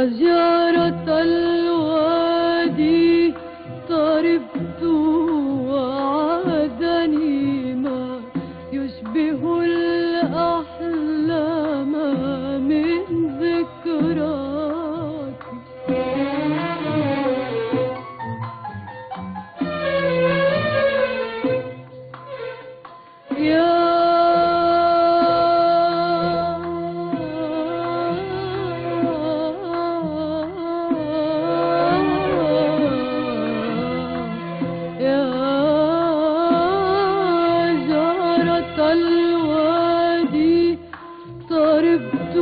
يا جارة الوادي طربت طربت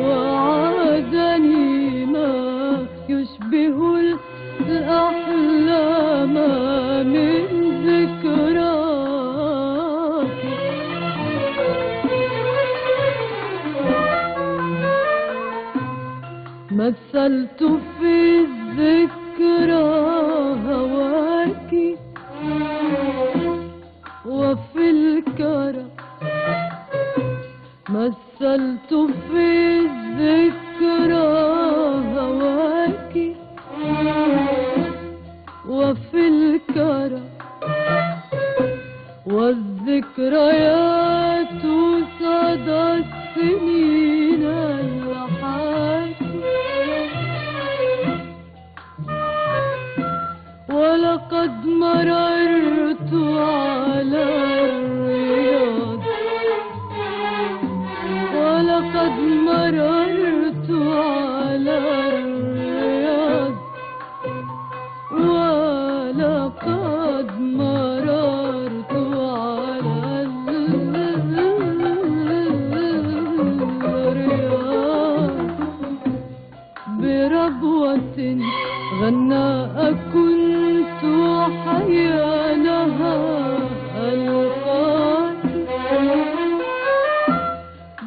وعادني ما يشبه الأحلام من ذكراك. مثلت في في الذكرى هواك وفي الكرى غناء كنت حيانها ألقاك.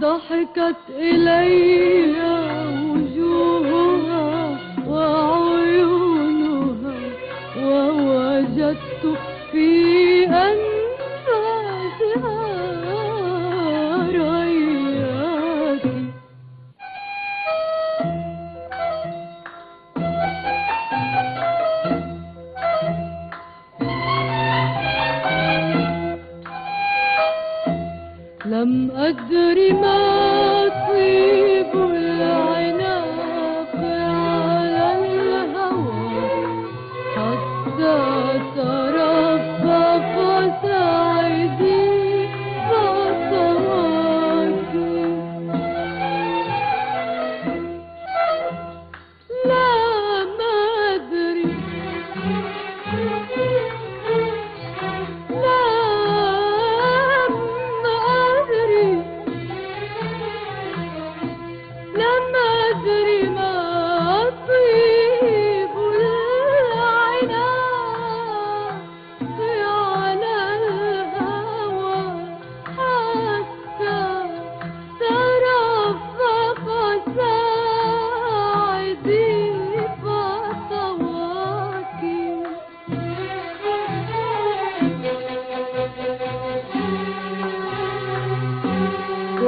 ضحكت إلي وجوهها وعيونها ووجدت في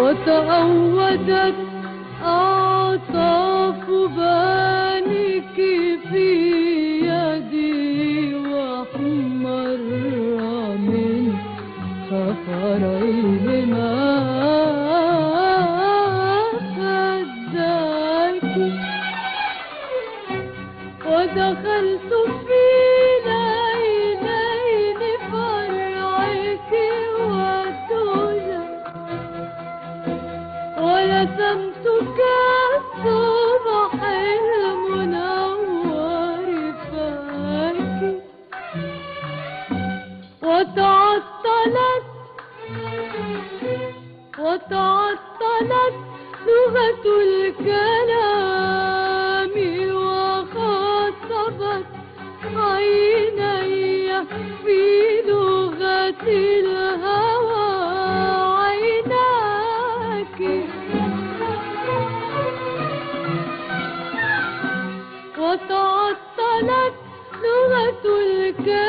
وتأودت أعطاف بانك في يدي واحمر من خفريهما خداك ودخلت في كتمتك الصبح المنور وتعطلت وتعطلت لغة الكلام عيني في لغة के